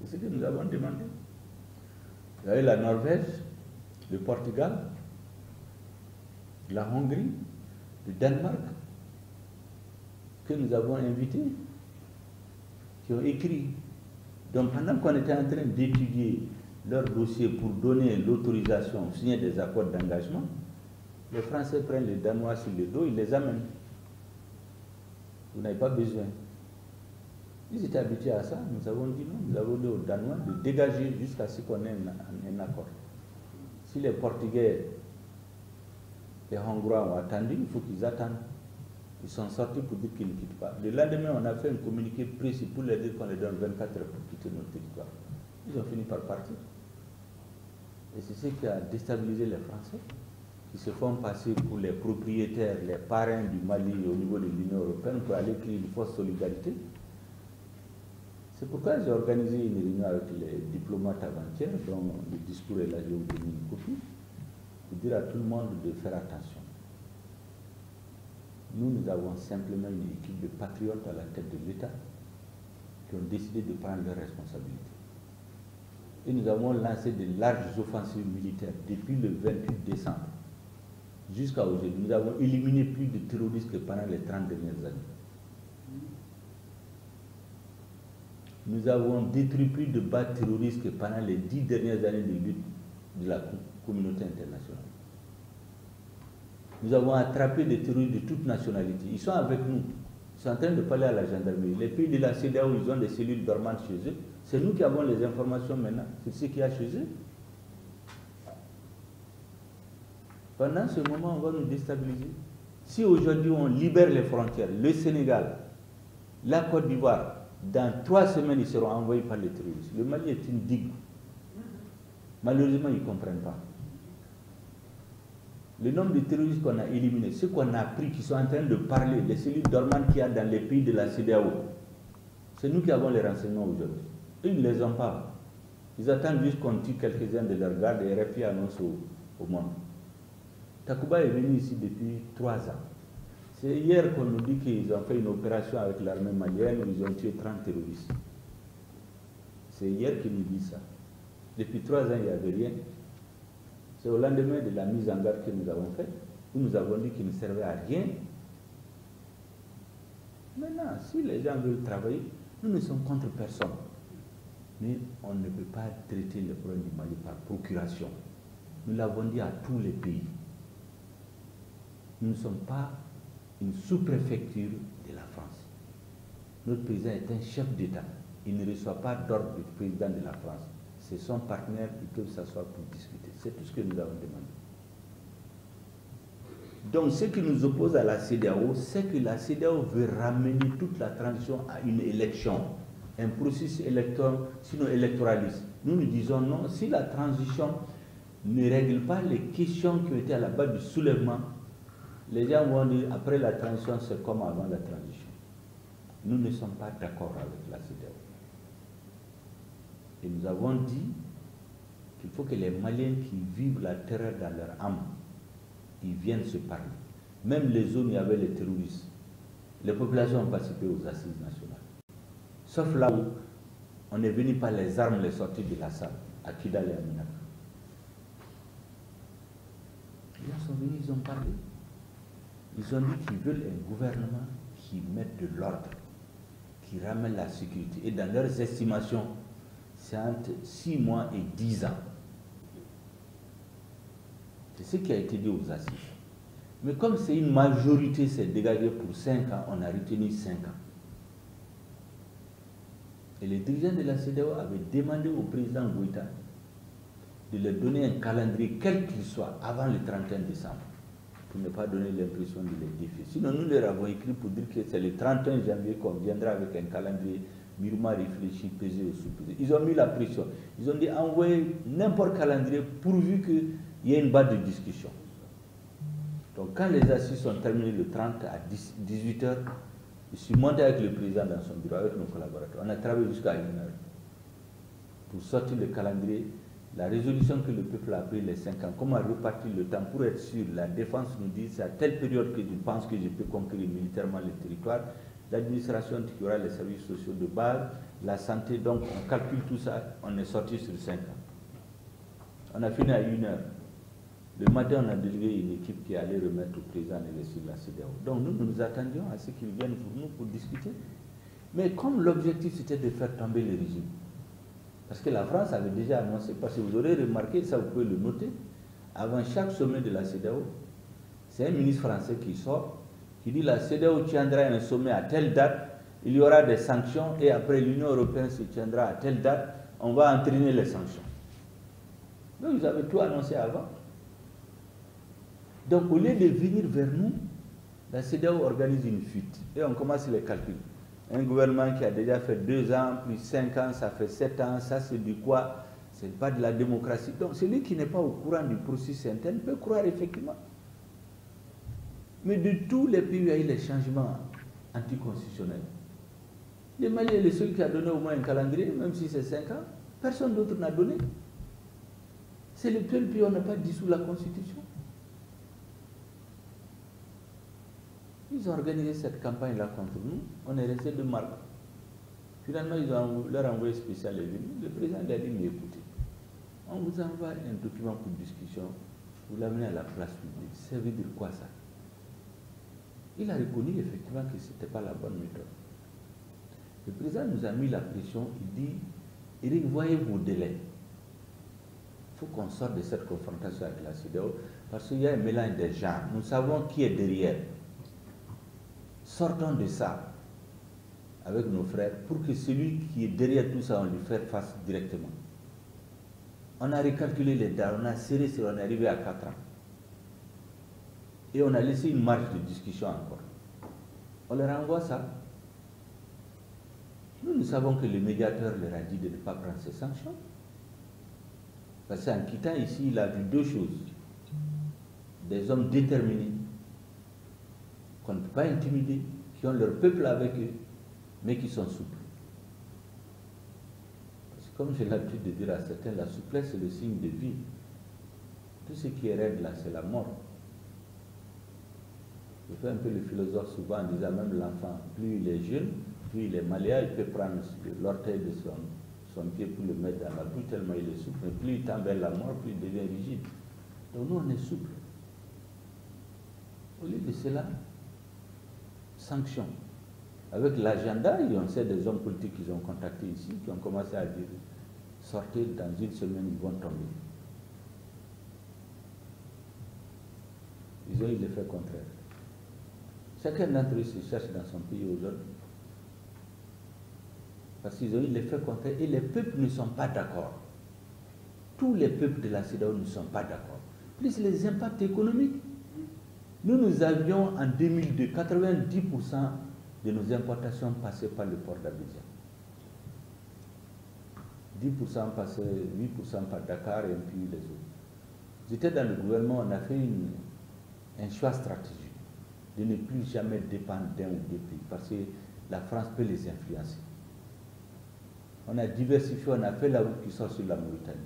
[SPEAKER 2] C'est ce que nous avons demandé. Vous avez la Norvège, le Portugal, la Hongrie, le Danemark, que nous avons invités, qui ont écrit. Donc pendant qu'on était en train d'étudier leur dossier pour donner l'autorisation, signer des accords d'engagement, les Français prennent les Danois sur le dos, ils les amènent. Vous n'avez pas besoin. Ils étaient habitués à ça. Nous avons dit non, nous avons dit aux Danois de dégager jusqu'à ce qu'on ait un, un, accord. Si les Portugais et Hongrois ont attendu, il faut qu'ils attendent. Ils sont sortis pour dire qu'ils ne quittent pas. Le lendemain, on a fait un communiqué précis pour leur dire qu'on leur donne 24 heures pour quitter notre territoire. Ils ont fini par partir. Et c'est ce qui a déstabilisé les Français, qui se font passer pour les propriétaires, les parrains du Mali au niveau de l'Union européenne pour aller créer une force solidarité. C'est pourquoi j'ai organisé une réunion avec les diplomates avant-hier, dont le discours est là, j'ai donné une copie, pour dire à tout le monde de faire attention. Nous, nous avons simplement une équipe de patriotes à la tête de l'État qui ont décidé de prendre leurs responsabilités. Et nous avons lancé de larges offensives militaires depuis le 28 décembre jusqu'à aujourd'hui. Nous avons éliminé plus de terroristes que pendant les 30 dernières années. Nous avons détruit plus de bas terroristes que pendant les 10 dernières années de lutte de la communauté internationale. Nous avons attrapé des terroristes de toute nationalité. Ils sont avec nous. Ils sont en train de parler à la gendarmerie. Les pays de la CEDEAO, ils ont des cellules dormantes chez eux. C'est nous qui avons les informations maintenant sur ce qu'il y a chez eux. Pendant ce moment, on va nous déstabiliser. Si aujourd'hui on libère les frontières, le Sénégal, la Côte d'Ivoire, dans trois semaines, ils seront envoyés par les terroristes. Le Mali est une digue. Malheureusement, ils ne comprennent pas. Le nombre de terroristes qu'on a éliminés, ceux qu'on a pris, qui sont en train de parler, les cellules dormantes qu'il y a dans les pays de la CDAO, c'est nous qui avons les renseignements aujourd'hui. Ils ne les ont pas. Ils attendent juste qu'on tue quelques-uns de leurs gardes et RFI annonce au, au monde. Takuba est venu ici depuis trois ans. C'est hier qu'on nous dit qu'ils ont fait une opération avec l'armée malienne où ils ont tué 30 terroristes. C'est hier qu'ils nous disent ça. Depuis trois ans, il n'y avait rien. C'est au lendemain de la mise en garde que nous avons faite, où nous avons dit qu'ils ne servaient à rien. Maintenant, si les gens veulent travailler, nous ne sommes contre personne. Mais on ne peut pas traiter le problème du Mali par procuration. Nous l'avons dit à tous les pays. Nous ne sommes pas une sous-préfecture de la France. Notre président est un chef d'État. Il ne reçoit pas d'ordre du président de la France. C'est son partenaire, qui peuvent s'asseoir pour discuter. C'est tout ce que nous avons demandé. Donc, ce qui nous oppose à la CDAO, c'est que la CDAO veut ramener toute la transition à une élection, un processus électoral, sinon électoraliste. Nous nous disons non, si la transition ne règle pas les questions qui été à la base du soulèvement, les gens vont dire après la transition, c'est comme avant la transition. Nous ne sommes pas d'accord avec la CDAO. Et nous avons dit qu'il faut que les Maliens qui vivent la terreur dans leur âme, ils viennent se parler. Même les zones où il y avait les terroristes, les populations ont participé aux assises nationales. Sauf là où on est venu par les armes, les sorties de la salle, à Kidal et à gens sont venus, ils ont parlé. Ils ont dit qu'ils veulent un gouvernement qui mette de l'ordre, qui ramène la sécurité. Et dans leurs estimations, c'est entre 6 mois et 10 ans. C'est ce qui a été dit aux assises. Mais comme c'est une majorité, c'est dégagé pour 5 ans, on a retenu 5 ans. Et les dirigeants de la CDAO avaient demandé au président Goïta de leur donner un calendrier, quel qu'il soit, avant le 31 décembre, pour ne pas donner l'impression de les défier. Sinon, nous leur avons écrit pour dire que c'est le 31 janvier qu'on viendra avec un calendrier mûrement réfléchi, pesé ou sous-pesé. Ils ont mis la pression. Ils ont dit envoyer n'importe calendrier pourvu qu'il y ait une base de discussion. Donc quand les assises sont terminées le 30 à 18 h je suis monté avec le président dans son bureau, avec nos collaborateurs. On a travaillé jusqu'à une heure pour sortir le calendrier, la résolution que le peuple a pris les 5 ans, comment repartir le temps pour être sûr. La défense nous dit c'est à telle période que je pense que je peux conquérir militairement le territoire l'administration qui aura les services sociaux de base, la santé, donc on calcule tout ça, on est sorti sur 5 ans. On a fini à une heure. Le matin, on a délégué une équipe qui allait remettre au président les de la CDAO. Donc nous, nous nous attendions à ce qu'ils viennent pour nous pour discuter. Mais comme l'objectif c'était de faire tomber le régime, parce que la France avait déjà annoncé, parce que vous aurez remarqué, ça vous pouvez le noter, avant chaque sommet de la CDAO, c'est un ministre français qui sort qui dit la CDAO tiendra un sommet à telle date, il y aura des sanctions et après l'Union européenne se tiendra à telle date, on va entraîner les sanctions. Donc ils avaient tout annoncé avant. Donc au lieu de venir vers nous, La CDAO organise une fuite et on commence les calculs. Un gouvernement qui a déjà fait deux ans, plus cinq ans, ça fait sept ans, ça c'est du quoi? Ce n'est pas de la démocratie. Donc celui qui n'est pas au courant du processus interne peut croire effectivement. Mais de tous les pays où il y a eu les changements anticonstitutionnels, le Mali est le seul qui a donné au moins un calendrier, même si c'est cinq ans. Personne d'autre n'a donné. C'est le seul pays où on n'a pas dissous la Constitution. Ils ont organisé cette campagne-là contre nous. On est resté de marque. Finalement, ils ont, leur envoyé spécial est venu. Le président a dit, mais écoutez, on vous envoie un document pour discussion, vous l'amenez à la place publique. Ça veut dire quoi ça? Il a reconnu effectivement que ce n'était pas la bonne méthode. Le président nous a mis la pression, il dit, Eric, voyez vos délais. Il faut qu'on sorte de cette confrontation avec la CIDEO parce qu'il y a un mélange des gens. Nous savons qui est derrière. Sortons de ça avec nos frères pour que celui qui est derrière tout ça, on lui fasse face directement. On a recalculé les dates, on a serré, on est arrivé à 4 ans. Et on a laissé une marge de discussion encore. On leur envoie ça. Nous, nous savons que le médiateur leur a dit de ne pas prendre ces sanctions. Parce qu'en quittant ici, il a vu deux choses. Des hommes déterminés qu'on ne peut pas intimider, qui ont leur peuple avec eux, mais qui sont souples. Parce que comme j'ai l'habitude de dire à certains, la souplesse est le signe de vie. Tout ce qui est raide là, c'est la mort. Je fais un peu le philosophe souvent en disant même l'enfant, plus il est jeune, plus il est malléable, il peut prendre l'orteil de son, pied pour le mettre dans la bouche tellement il est souple. Mais plus il tend vers la mort, plus il devient rigide. Donc nous, on est souple. Au lieu de cela, sanctions. Avec l'agenda, on sait des hommes politiques qu'ils ont contactés ici, qui ont commencé à dire sortez dans une semaine, ils vont tomber. Ils ont eu l'effet contraire. Chacun d'entre eux se cherche dans son pays aujourd'hui. Parce qu'ils ont eu l'effet contraire et les peuples ne sont pas d'accord. Tous les peuples de la CEDAW ne sont pas d'accord. Plus les impacts économiques. Nous, nous avions en 2002 90% de nos importations passaient par le port d'Abidjan. 10% passaient, 8% par Dakar et puis les autres. J'étais dans le gouvernement, on a fait un choix stratégique de ne plus jamais dépendre d'un ou deux pays parce que la France peut les influencer. On a diversifié, on a fait la route qui sort sur la Mauritanie.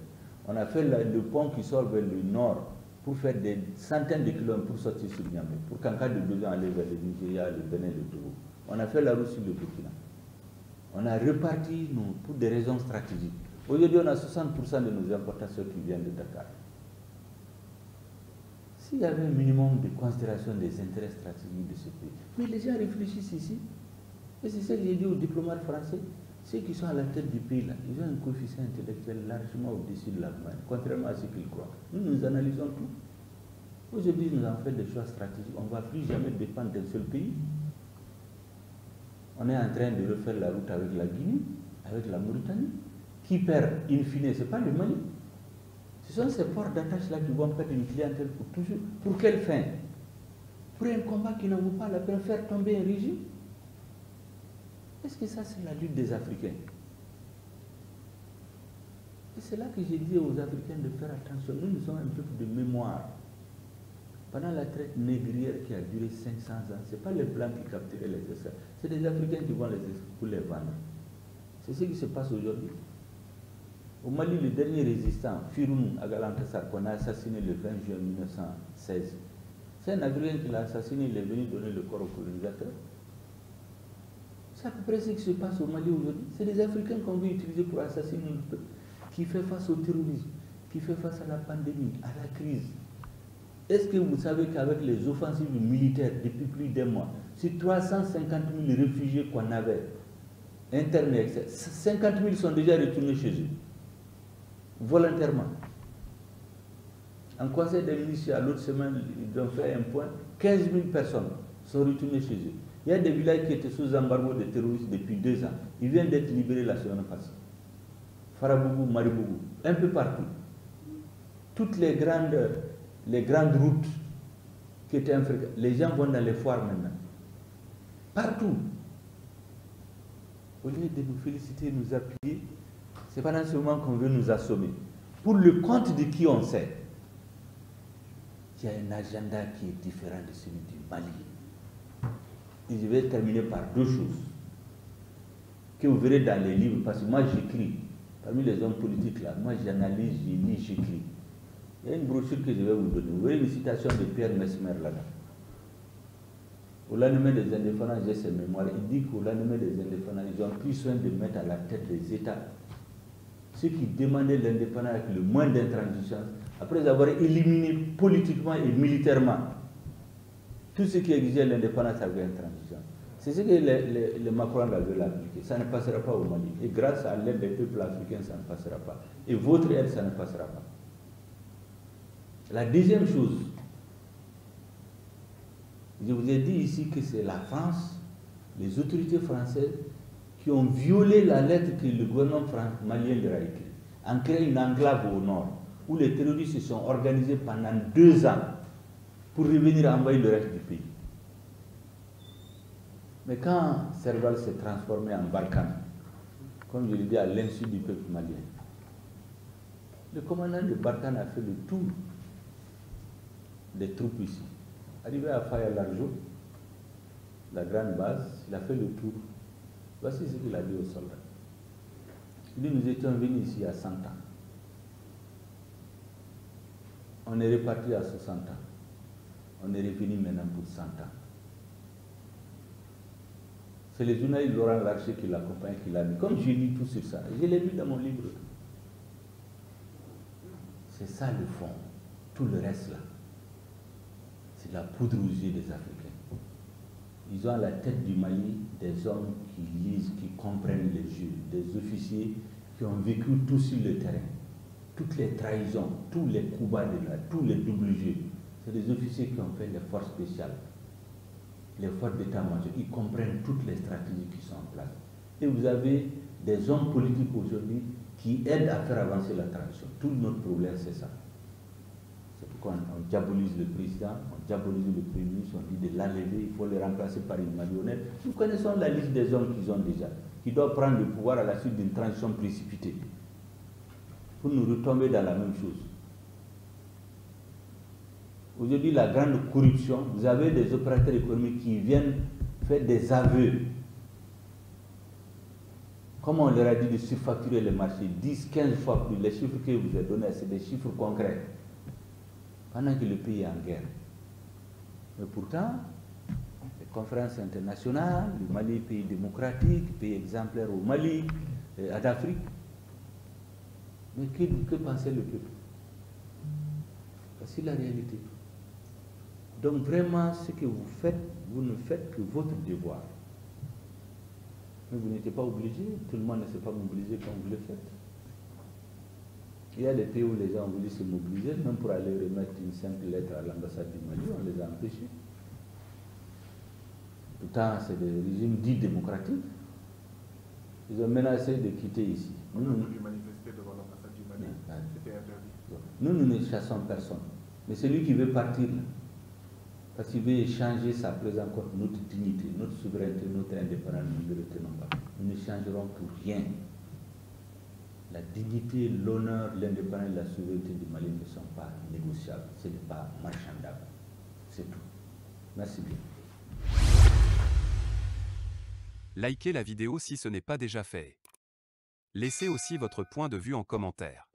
[SPEAKER 2] On a fait le pont qui sort vers le nord pour faire des centaines de kilomètres pour sortir sur Niamey, pour qu'en cas de besoin aller vers le Nigeria, le Bénin, le Togo. On a fait la route sur le Burkina. On a reparti nous, pour des raisons stratégiques. Aujourd'hui, on a 60% de nos importations qui viennent de Dakar. S'il y avait un minimum de considération des intérêts stratégiques de ce pays, mais les gens réfléchissent ici. Et c'est ça que j'ai dit aux diplomates français. Ceux qui sont à la tête du pays, là, ils ont un coefficient intellectuel largement au-dessus de la moyenne, contrairement à ce qu'ils croient. Nous, nous analysons tout. Aujourd'hui, nous avons fait des choix stratégiques. On ne va plus jamais dépendre d'un seul pays. On est en train de refaire la route avec la Guinée, avec la Mauritanie. Qui perd, in fine, ce n'est pas le Mali. Ce sont ces ports d'attache-là qui vont perdre une clientèle pour toujours. Pour quelle fin? Pour un combat qui n'en vaut pas la peine faire tomber un régime est-ce que ça, c'est la lutte des Africains? Et c'est là que j'ai dit aux Africains de faire attention. Nous, nous sommes un peuple de mémoire. Pendant la traite négrière qui a duré 500 ans, ce n'est pas les Blancs qui capturaient les esclaves, c'est les Africains qui vont les pour les vendre. C'est ce qui se passe aujourd'hui. Au Mali, le dernier résistant, Firoun Agalantassar, qu'on a assassiné le 20 juin 1916, c'est un Africain qui l'a assassiné, il est venu donner le corps au colonisateur. C'est à peu près ce qui se passe au Mali aujourd'hui. C'est des Africains qu'on veut utiliser pour assassiner notre peuple, qui fait face au terrorisme, qui fait face à la pandémie, à la crise. Est-ce que vous savez qu'avec les offensives militaires depuis plus d'un mois, sur 350 000 réfugiés qu'on avait, internes, 50 000 sont déjà retournés chez eux, volontairement. En conseil des ministres, à l'autre semaine, ils ont fait un point, 15 000 personnes sont retournées chez eux. Il y a des villages qui étaient sous embargo des terroristes depuis deux ans. Ils viennent d'être libérés la semaine passée. Farabougou, Maribougou, un peu partout. Toutes les grandes, les grandes routes qui était infréquent. Les gens vont dans les foires maintenant. Partout. Au lieu de nous féliciter, nous appuyer, c'est pendant ce moment qu'on veut nous assommer. Pour le compte de qui on sait qu'il y a un agenda qui est différent de celui du Mali. Je vais terminer par deux choses que vous verrez dans les livres, parce que moi j'écris. Parmi les hommes politiques là, moi j'analyse, je lis, j'écris. Il y a une brochure que je vais vous donner. Vous voyez une citation de Pierre Mesmer là-bas. Au lendemain des indépendants, j'ai ses mémoires. Il dit qu'au lendemain des indépendants, ils ont pris soin de mettre à la tête des États ceux qui demandaient l'indépendance avec le moins d'intransigeance, après avoir éliminé politiquement et militairement tout ce qui exigeait l'indépendance avec intransigeance. C'est ce que le, Macron veut l'appliquer. Ça ne passera pas au Mali. Et grâce à l'aide des peuples africains, ça ne passera pas. Et votre aide, ça ne passera pas. La deuxième chose, je vous ai dit ici que c'est la France, les autorités françaises, qui ont violé la lettre que le gouvernement malien leur a écrite, en créant une enclave au nord, où les terroristes se sont organisés pendant deux ans pour revenir envahir le reste du pays. Mais quand Serval s'est transformé en Balkan, comme je l'ai dit à l'insu du peuple malien, le commandant de Barkhane a fait le tour des troupes ici. Arrivé à Faya Larjo, la grande base, il a fait le tour. Voici ce qu'il a dit aux soldats. Il dit, nous étions venus ici à 100 ans. On est reparti à 60 ans. On est revenu maintenant pour 100 ans. C'est le journaliste Laurent Larcher qui l'accompagne, qui l'a mis. Comme je lis tout sur ça, je l'ai mis dans mon livre. C'est ça le fond. Tout le reste là, c'est la poudre des Africains. Ils ont à la tête du Mali des hommes qui lisent, qui comprennent les jeux, des officiers qui ont vécu tout sur le terrain. Toutes les trahisons, tous les coups bas de là, tous les doubles jeux. C'est des officiers qui ont fait les forces spéciales, les forces d'état-major. Ils comprennent toutes les stratégies qui sont en place. Et vous avez des hommes politiques aujourd'hui qui aident à faire avancer la transition. Tout notre problème, c'est ça. C'est pourquoi on, diabolise le président, on diabolise le premier ministre, on dit de l'enlever, il faut le remplacer par une marionnette. Nous connaissons la liste des hommes qu'ils ont déjà, qui doivent prendre le pouvoir à la suite d'une transition précipitée. Pour nous retomber dans la même chose. Aujourd'hui, la grande corruption, vous avez des opérateurs économiques qui viennent faire des aveux. Comme on leur a dit de surfacturer les marchés, 10, 15 fois plus, les chiffres que vous avez donnés, c'est des chiffres concrets. Pendant que le pays est en guerre. Mais pourtant, les conférences internationales, le Mali, pays démocratique, pays exemplaire au Mali, à Afrique. Mais que, que pensait le peuple? Voici la réalité. Donc vraiment, ce que vous faites, vous ne faites que votre devoir. Mais vous n'êtes pas obligé, tout le monde ne s'est pas mobilisé comme vous le faites. Il y a des pays où les gens ont voulu se mobiliser, même pour aller remettre une simple lettre à l'ambassade du Mali, on les a empêchés. Pourtant, c'est des régimes dits démocratiques. Ils ont menacé de quitter ici.
[SPEAKER 3] Nous, nous, devant l'ambassade du Mali, c'était
[SPEAKER 2] interdit. Nous, nous ne chassons personne. Mais celui qui veut partir, parce qu'il veut échanger sa présence contre notre dignité, notre souveraineté, notre indépendance, nous ne retenons pas. Nous ne changerons pour rien. La dignité, l'honneur, l'indépendance la souveraineté du Mali ne sont pas négociables. Ce n'est pas marchandable. C'est tout. Merci bien.
[SPEAKER 1] Likez la vidéo si ce n'est pas déjà fait. Laissez aussi votre point de vue en commentaire.